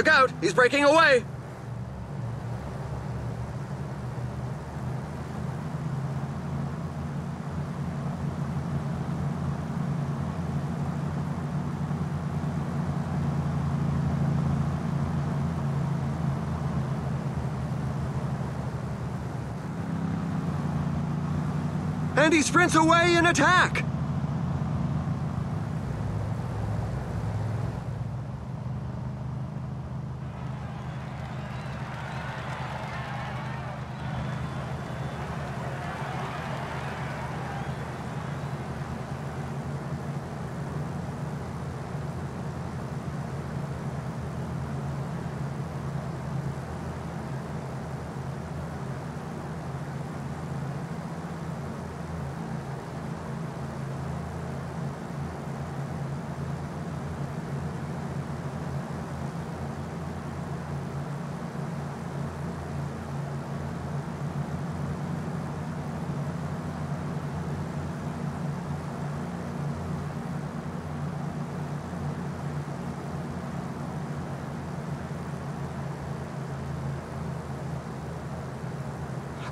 Look out! He's breaking away! And he sprints away in attack!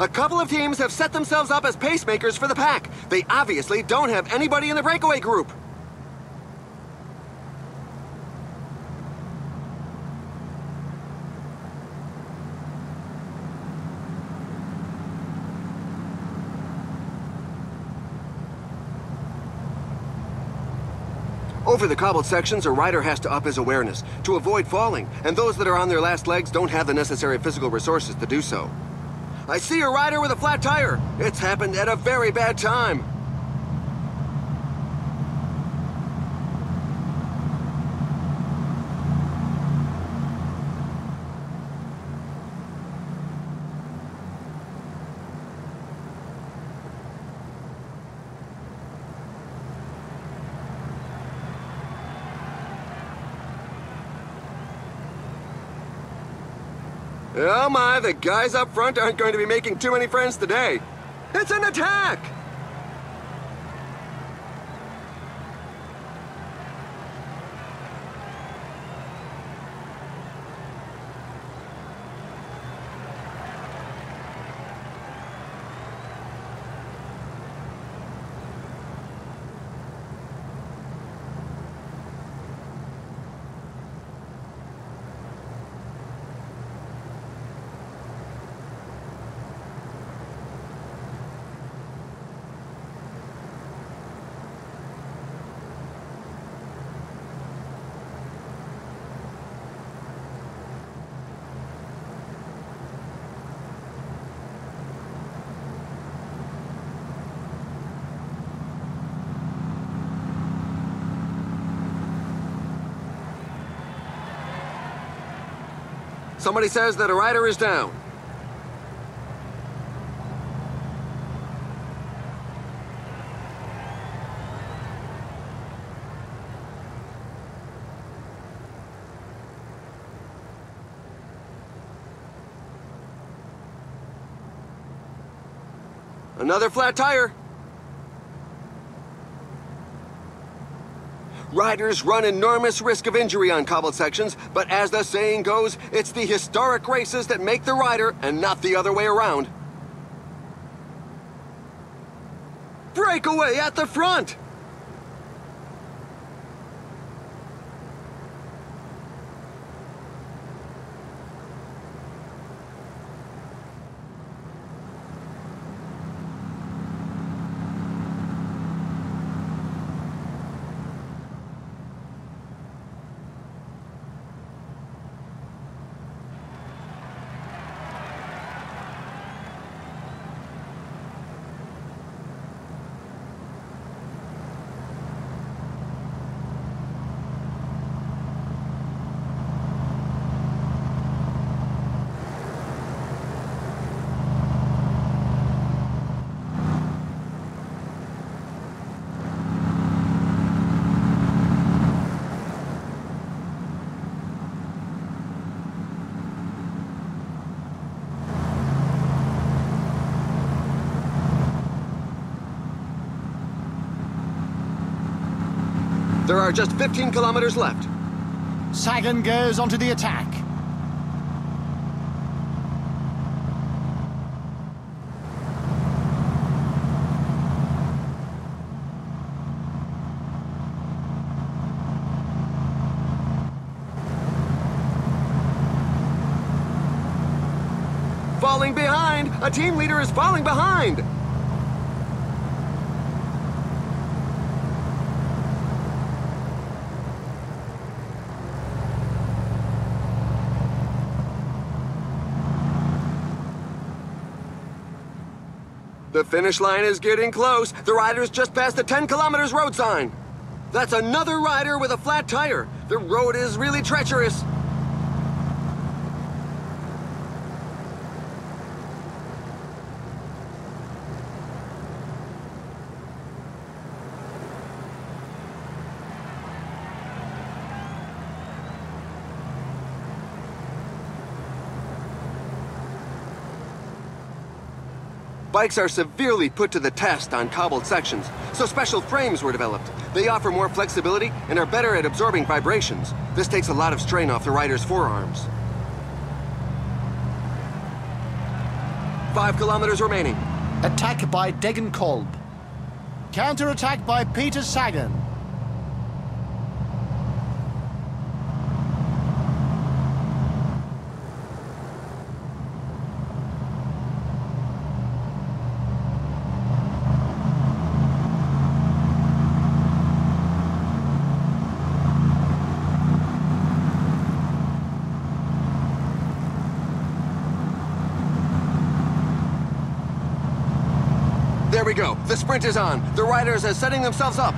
A couple of teams have set themselves up as pacemakers for the pack. They obviously don't have anybody in the breakaway group. Over the cobbled sections, a rider has to up his awareness to avoid falling, and those that are on their last legs don't have the necessary physical resources to do so. I see a rider with a flat tire. It's happened at a very bad time. Oh my, the guys up front aren't going to be making too many friends today. It's an attack! Somebody says that a rider is down. Another flat tire. Riders run enormous risk of injury on cobbled sections, but as the saying goes, it's the historic races that make the rider and not the other way around. Breakaway at the front! are just 15 kilometers left. Sagan goes onto the attack. Falling behind! A team leader is falling behind! The finish line is getting close. The rider's just passed the 10 kilometers road sign. That's another rider with a flat tire. The road is really treacherous. Bikes are severely put to the test on cobbled sections, so special frames were developed. They offer more flexibility and are better at absorbing vibrations. This takes a lot of strain off the rider's forearms. Five kilometers remaining. Attack by Degenkolb. Counter-attack by Peter Sagan. There we go. The sprint is on. The riders are setting themselves up.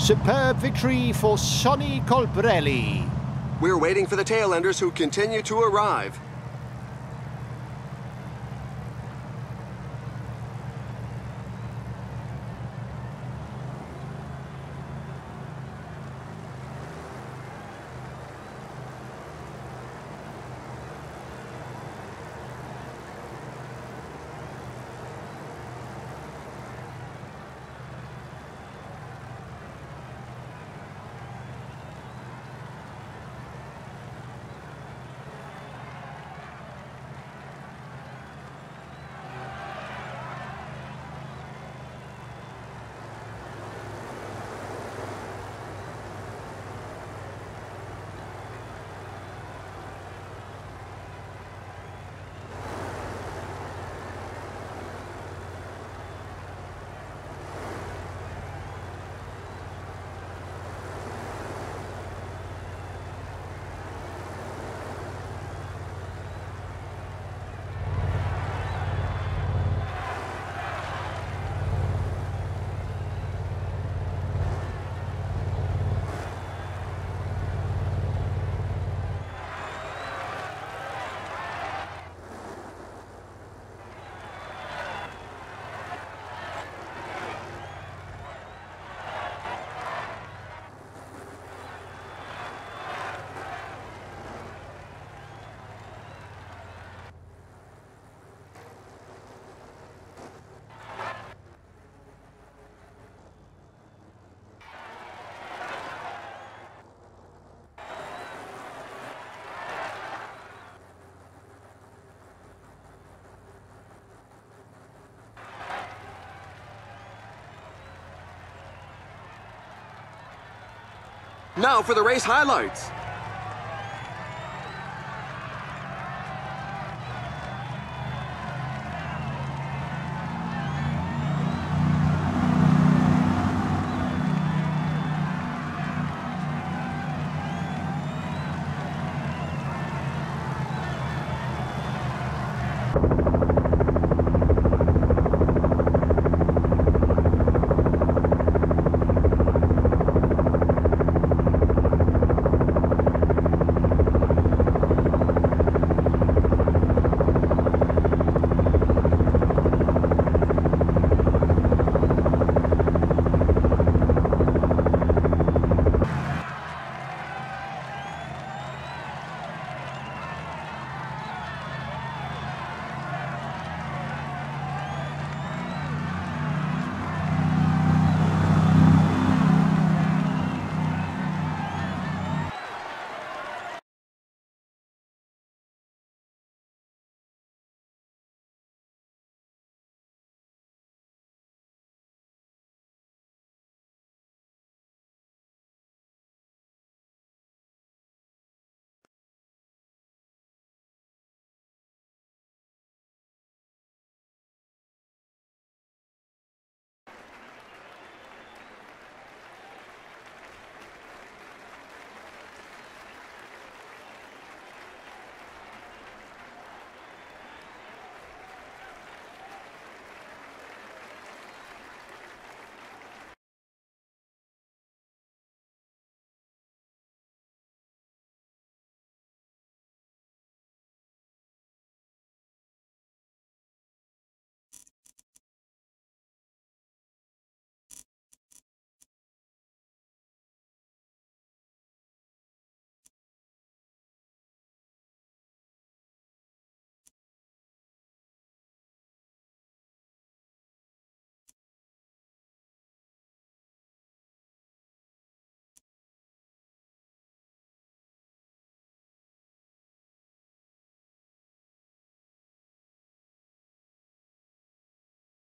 Superb victory for Sonny Colbrelli. We're waiting for the tailenders who continue to arrive. Now for the race highlights.